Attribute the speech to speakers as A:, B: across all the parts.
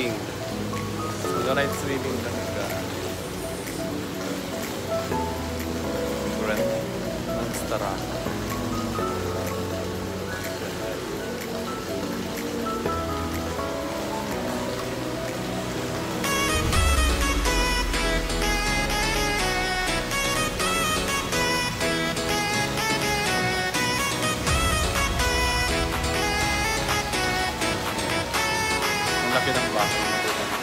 A: swimming. Mag-night swimming kami guys. Grand Monstera. けたのが。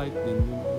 A: highlight them.